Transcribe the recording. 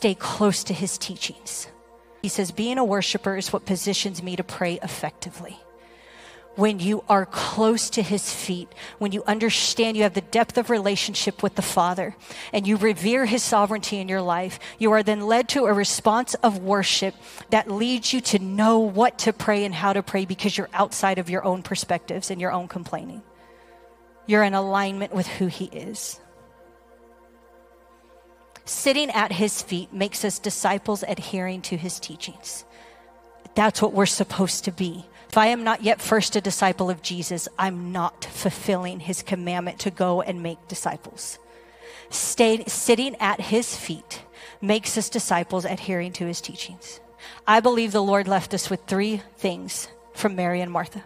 stay close to his teachings. He says, being a worshiper is what positions me to pray effectively. When you are close to his feet, when you understand you have the depth of relationship with the Father, and you revere his sovereignty in your life, you are then led to a response of worship that leads you to know what to pray and how to pray because you're outside of your own perspectives and your own complaining. You're in alignment with who he is. Sitting at his feet makes us disciples adhering to his teachings. That's what we're supposed to be. If I am not yet first a disciple of Jesus, I'm not fulfilling his commandment to go and make disciples. Stay, sitting at his feet makes us disciples adhering to his teachings. I believe the Lord left us with three things from Mary and Martha.